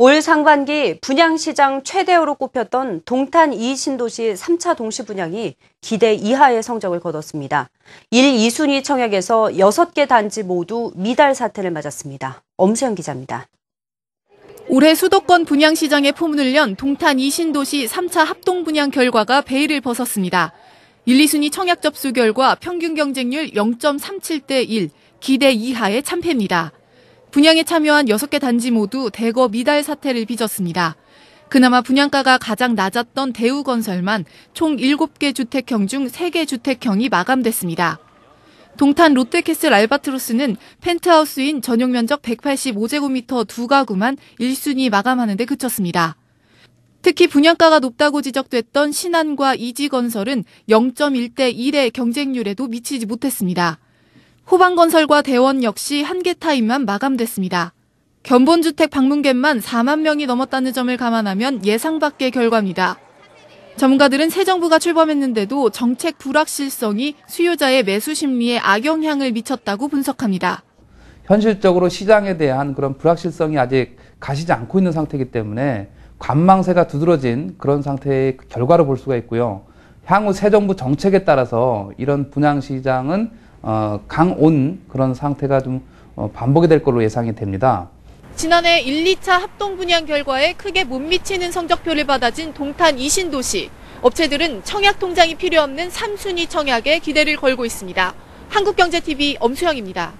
올 상반기 분양시장 최대어로 꼽혔던 동탄 2신도시 3차 동시 분양이 기대 이하의 성적을 거뒀습니다. 1, 2순위 청약에서 6개 단지 모두 미달 사태를 맞았습니다. 엄수영 기자입니다. 올해 수도권 분양시장에 포문을 연 동탄 2신도시 3차 합동 분양 결과가 베일을 벗었습니다. 1, 2순위 청약 접수 결과 평균 경쟁률 0.37대 1, 기대 이하의 참패입니다. 분양에 참여한 6개 단지 모두 대거 미달 사태를 빚었습니다. 그나마 분양가가 가장 낮았던 대우건설만 총 7개 주택형 중 3개 주택형이 마감됐습니다. 동탄 롯데캐슬 알바트로스는 펜트하우스인 전용 면적 185제곱미터 두 가구만 1순위 마감하는 데 그쳤습니다. 특히 분양가가 높다고 지적됐던 신한과 이지건설은 0.1대 1의 경쟁률에도 미치지 못했습니다. 호방건설과 대원 역시 한개 타임만 마감됐습니다. 견본주택 방문객만 4만 명이 넘었다는 점을 감안하면 예상 밖의 결과입니다. 전문가들은 새 정부가 출범했는데도 정책 불확실성이 수요자의 매수 심리에 악영향을 미쳤다고 분석합니다. 현실적으로 시장에 대한 그런 불확실성이 아직 가시지 않고 있는 상태이기 때문에 관망세가 두드러진 그런 상태의 결과로 볼 수가 있고요. 향후 새 정부 정책에 따라서 이런 분양 시장은 어, 강온 그런 상태가 좀 어, 반복이 될 걸로 예상이 됩니다. 지난해 1, 2차 합동 분양 결과에 크게 못 미치는 성적표를 받아진 동탄 이신도시. 업체들은 청약 통장이 필요 없는 3순위 청약에 기대를 걸고 있습니다. 한국경제TV 엄수영입니다.